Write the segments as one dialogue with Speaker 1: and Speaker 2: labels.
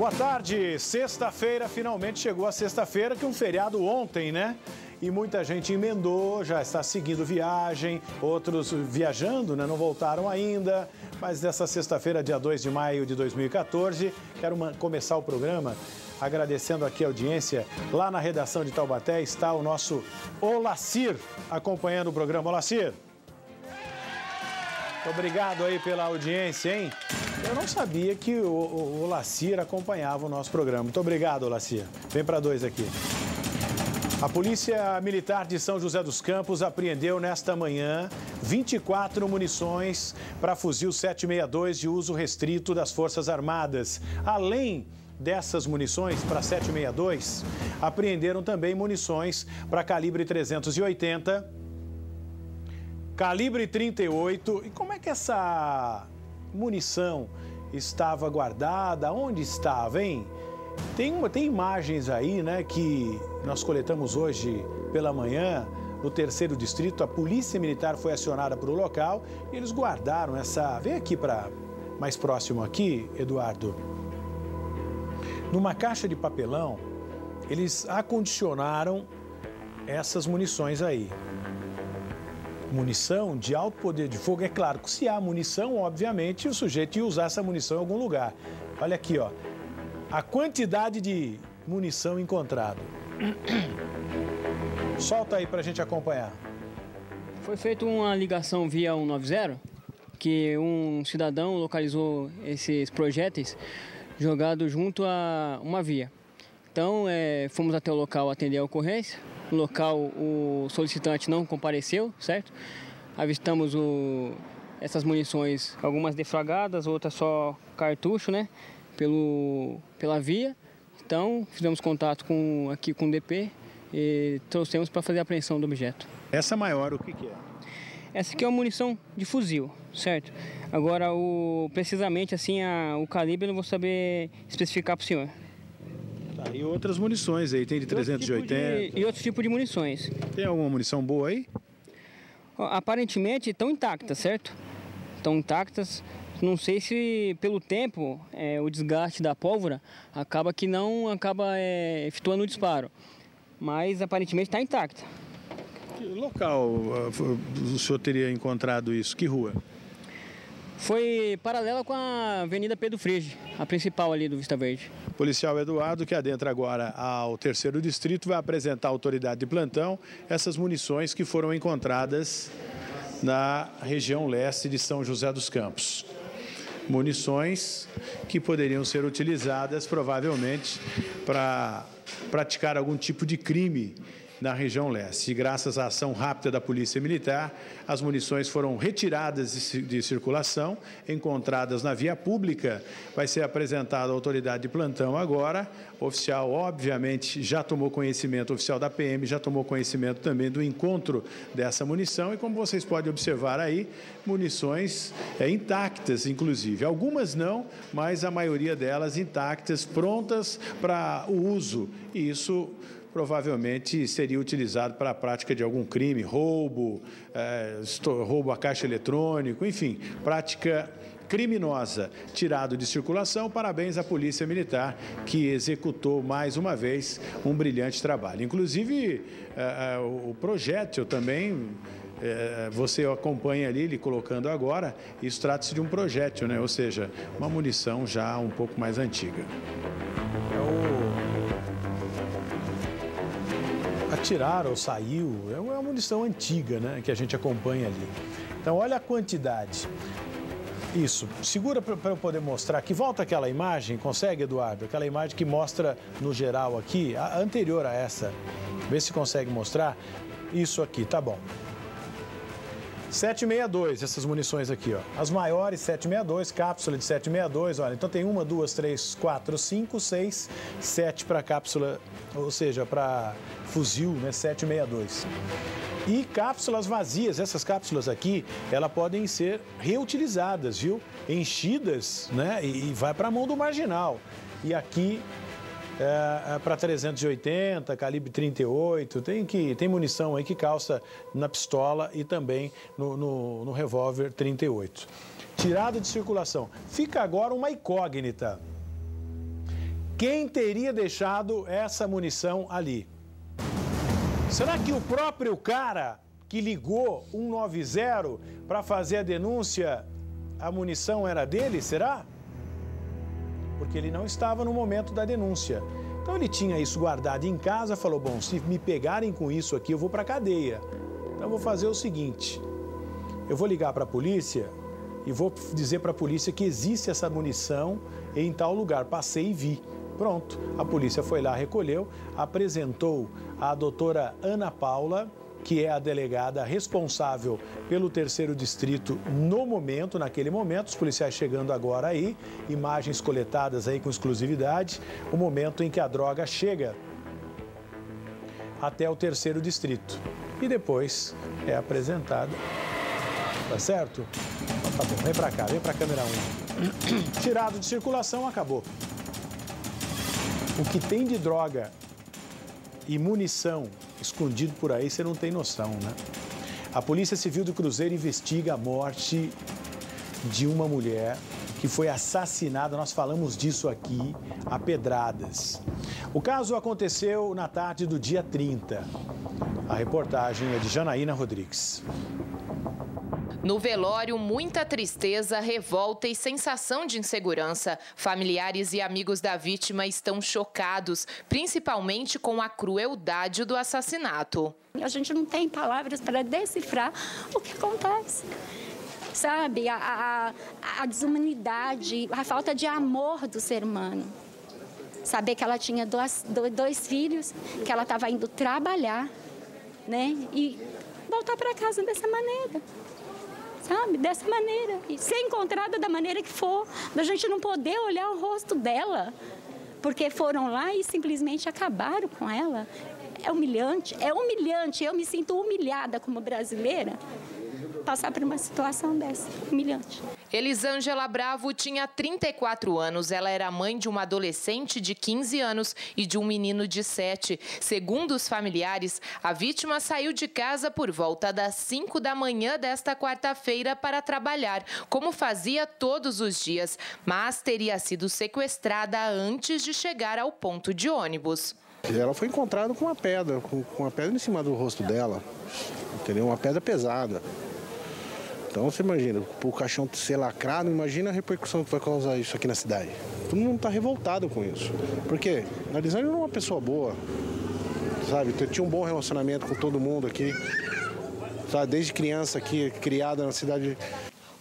Speaker 1: Boa tarde. Sexta-feira, finalmente chegou a sexta-feira, que é um feriado ontem, né? E muita gente emendou, já está seguindo viagem, outros viajando, né? Não voltaram ainda. Mas nessa sexta-feira, dia 2 de maio de 2014, quero começar o programa agradecendo aqui a audiência. Lá na redação de Taubaté está o nosso Olacir acompanhando o programa. Olacir. Obrigado aí pela audiência, hein? Eu não sabia que o, o, o Lacir acompanhava o nosso programa. Muito obrigado, Lacir. Vem para dois aqui. A Polícia Militar de São José dos Campos apreendeu nesta manhã 24 munições para fuzil 762 de uso restrito das Forças Armadas. Além dessas munições para 762, apreenderam também munições para calibre 380 Calibre 38. E como é que essa munição estava guardada? Onde estava, hein? Tem, uma, tem imagens aí, né, que nós coletamos hoje pela manhã no terceiro distrito. A polícia militar foi acionada para o local e eles guardaram essa. Vem aqui para mais próximo aqui, Eduardo. Numa caixa de papelão, eles acondicionaram essas munições aí munição de alto poder de fogo, é claro que se há munição, obviamente o sujeito ia usar essa munição em algum lugar. Olha aqui, ó. A quantidade de munição encontrada. Solta aí para a gente acompanhar.
Speaker 2: Foi feita uma ligação via 190, que um cidadão localizou esses projéteis jogados junto a uma via. Então, é, fomos até o local atender a ocorrência. No local, o solicitante não compareceu, certo? Avistamos o, essas munições, algumas defragadas, outras só cartucho, né? Pelo, pela via. Então, fizemos contato com, aqui com o DP e trouxemos para fazer a apreensão do objeto.
Speaker 1: Essa maior, o que, que é?
Speaker 2: Essa aqui é uma munição de fuzil, certo? Agora, o, precisamente assim, a, o calibre eu não vou saber especificar para o senhor.
Speaker 1: Tá, e outras munições aí, tem de 380?
Speaker 2: E, tipo de, e outro tipo de munições.
Speaker 1: Tem alguma munição boa aí?
Speaker 2: Aparentemente estão intactas, certo? Estão intactas. Não sei se pelo tempo, é, o desgaste da pólvora acaba que não acaba é, efetuando o disparo. Mas aparentemente está intacta.
Speaker 1: Que local o senhor teria encontrado isso? Que rua?
Speaker 2: Foi paralela com a Avenida Pedro Frige, a principal ali do Vista Verde.
Speaker 1: O policial Eduardo, que adentra agora ao terceiro distrito, vai apresentar à autoridade de plantão essas munições que foram encontradas na região leste de São José dos Campos. Munições que poderiam ser utilizadas provavelmente para praticar algum tipo de crime na região leste. E graças à ação rápida da Polícia Militar, as munições foram retiradas de circulação, encontradas na via pública. Vai ser apresentada à autoridade de plantão agora. O oficial, obviamente, já tomou conhecimento, o oficial da PM já tomou conhecimento também do encontro dessa munição. E como vocês podem observar aí, munições é, intactas, inclusive. Algumas não, mas a maioria delas intactas, prontas para o uso. E isso provavelmente seria utilizado para a prática de algum crime, roubo, é, roubo a caixa eletrônico, enfim, prática criminosa tirado de circulação. Parabéns à Polícia Militar que executou mais uma vez um brilhante trabalho. Inclusive, é, é, o projétil também. Você acompanha ali, ele colocando agora, isso trata-se de um projétil, né? ou seja, uma munição já um pouco mais antiga. Atiraram ou saiu. É uma munição antiga, né? Que a gente acompanha ali. Então, olha a quantidade. Isso. Segura para eu poder mostrar aqui. Volta aquela imagem, consegue, Eduardo? Aquela imagem que mostra no geral aqui, a anterior a essa. Vê se consegue mostrar. Isso aqui, tá bom. 762, essas munições aqui, ó. As maiores 762, cápsula de 762, olha. Então tem uma, duas, três, quatro, cinco, seis, sete para cápsula, ou seja, para fuzil, né? 762. E cápsulas vazias, essas cápsulas aqui, elas podem ser reutilizadas, viu? Enchidas, né? E, vai para a mão do marginal. E aqui é, é para 380, calibre 38, tem, que, tem munição aí que calça na pistola e também no, no, no revólver 38. Tirada de circulação. Fica agora uma incógnita. Quem teria deixado essa munição ali? Será que o próprio cara que ligou 190 para fazer a denúncia, a munição era dele? Será? Porque ele não estava no momento da denúncia. Então ele tinha isso guardado em casa, falou: "Bom, se me pegarem com isso aqui, eu vou para cadeia. Então eu vou fazer o seguinte: eu vou ligar para a polícia e vou dizer para a polícia que existe essa munição em tal lugar. Passei e vi. Pronto, a polícia foi lá, recolheu, apresentou a doutora Ana Paula, que é a delegada responsável pelo terceiro distrito no momento, naquele momento, os policiais chegando agora aí, imagens coletadas aí com exclusividade, o momento em que a droga chega até o terceiro distrito e depois é apresentada. Tá certo? Tá bom, vem pra cá, vem pra câmera 1. Tirado de circulação, acabou. O que tem de droga e munição escondido por aí, você não tem noção, né? A Polícia Civil do Cruzeiro investiga a morte de uma mulher que foi assassinada, nós falamos disso aqui, a pedradas. O caso aconteceu na tarde do dia 30. A reportagem é de Janaína Rodrigues.
Speaker 3: No velório, muita tristeza, revolta e sensação de insegurança. Familiares e amigos da vítima estão chocados, principalmente com a crueldade do assassinato.
Speaker 4: A gente não tem palavras para decifrar o que acontece sabe? A, a, a, desumanidade, a falta de amor do ser humano. Saber que ela tinha dois, dois filhos, que ela estava indo trabalhar, né? E voltar para casa dessa maneira sabe? Dessa maneira. E ser encontrada da maneira que for, da gente não poder olhar o rosto dela, porque foram lá e simplesmente acabaram com ela. É humilhante, é humilhante. Eu me sinto humilhada como brasileira passar por uma situação dessa, humilhante.
Speaker 3: Elisângela Bravo tinha 34 anos. Ela era mãe de uma adolescente de 15 anos e de um menino de 7. Segundo os familiares, a vítima saiu de casa por volta das 5 da manhã desta quarta-feira para trabalhar, como fazia todos os dias, mas teria sido sequestrada antes de chegar ao ponto de ônibus.
Speaker 5: Ela foi encontrada com uma pedra, com uma pedra em cima do rosto dela, entendeu? Uma pedra pesada. Então você imagina, o caixão ser lacrado, imagina a repercussão que vai causar isso aqui na cidade. Todo mundo está revoltado com isso. Por quê? A Lisângela era uma pessoa boa, sabe? Tinha um bom relacionamento com todo mundo aqui. Sabe? Desde criança aqui, criada na cidade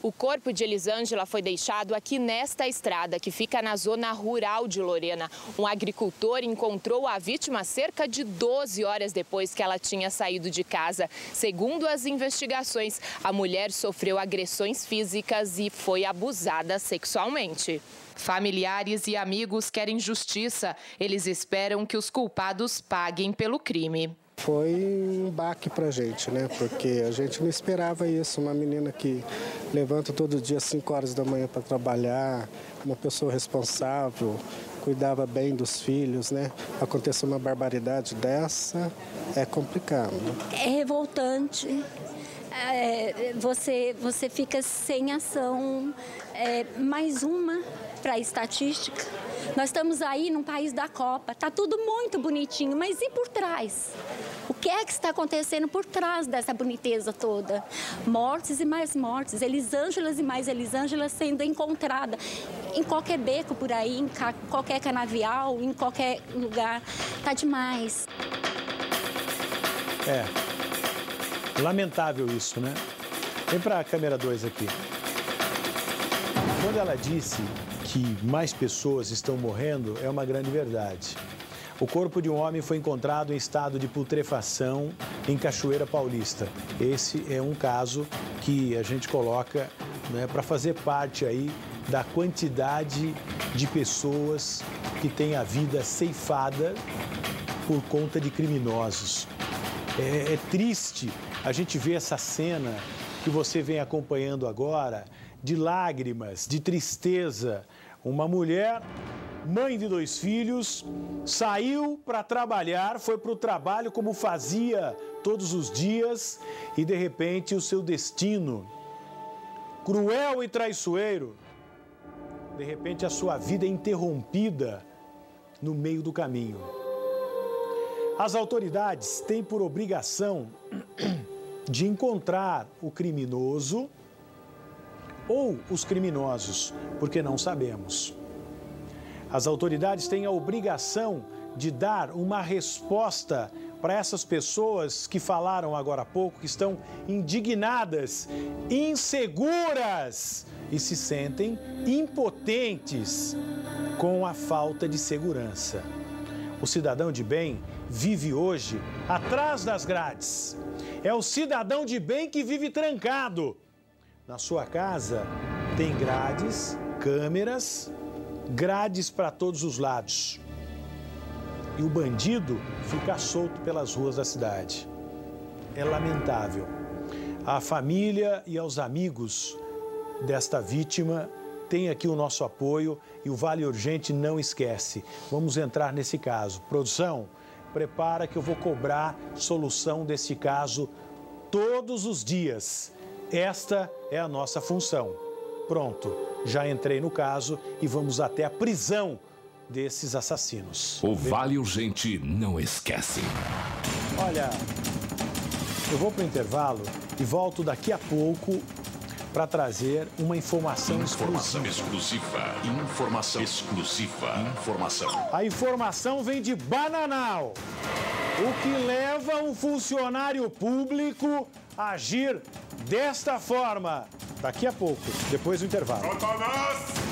Speaker 3: o corpo de Elisângela foi deixado aqui nesta estrada, que fica na zona rural de Lorena. Um agricultor encontrou a vítima cerca de 12 horas depois que ela tinha saído de casa. Segundo as investigações, a mulher sofreu agressões físicas e foi abusada sexualmente. Familiares e amigos querem justiça. Eles esperam que os culpados paguem pelo crime
Speaker 6: foi um baque para a gente, né? Porque a gente não esperava isso. Uma menina que levanta todo dia às 5 horas da manhã para trabalhar, uma pessoa responsável, cuidava bem dos filhos, né? Acontecer uma barbaridade dessa é complicado.
Speaker 4: É revoltante. É, você, você fica sem ação. É, mais uma para a estatística. Nós estamos aí num país da Copa, tá tudo muito bonitinho, mas e por trás? O que é que está acontecendo por trás dessa boniteza toda? Mortes e mais mortes, Elisângelas e mais Elisângelas sendo encontradas em qualquer beco por aí, em qualquer canavial, em qualquer lugar. Tá demais.
Speaker 1: É. Lamentável isso, né? Vem para a câmera 2 aqui. Quando ela disse que mais pessoas estão morrendo é uma grande verdade. O corpo de um homem foi encontrado em estado de putrefação em Cachoeira Paulista. Esse é um caso que a gente coloca né, para fazer parte aí da quantidade de pessoas que têm a vida ceifada por conta de criminosos. É, é triste a gente ver essa cena que você vem acompanhando agora de lágrimas, de tristeza, uma mulher, mãe de dois filhos, saiu para trabalhar, foi para o trabalho como fazia todos os dias e de repente o seu destino, cruel e traiçoeiro, de repente a sua vida é interrompida no meio do caminho. As autoridades têm por obrigação de encontrar o criminoso ou os criminosos, porque não sabemos. As autoridades têm a obrigação de dar uma resposta para essas pessoas que falaram agora há pouco, que estão indignadas, inseguras e se sentem impotentes com a falta de segurança. O cidadão de bem vive hoje atrás das grades. É o cidadão de bem que vive trancado. Na sua casa tem grades, câmeras, grades para todos os lados e o bandido fica solto pelas ruas da cidade. É lamentável. A família e aos amigos desta vítima tem aqui o nosso apoio e o Vale Urgente não esquece. Vamos entrar nesse caso. Produção, prepara que eu vou cobrar solução desse caso todos os dias. Esta é a nossa função. Pronto, já entrei no caso e vamos até a prisão desses assassinos.
Speaker 7: O Vale Urgente não esquece.
Speaker 1: Olha, eu vou para o intervalo e volto daqui a pouco para trazer uma informação,
Speaker 7: informação
Speaker 1: exclusiva.
Speaker 7: exclusiva. Informação exclusiva. Informação.
Speaker 1: A informação vem de Bananal. O que leva um funcionário público agir desta forma. Daqui a pouco, depois do intervalo.
Speaker 8: Satanás!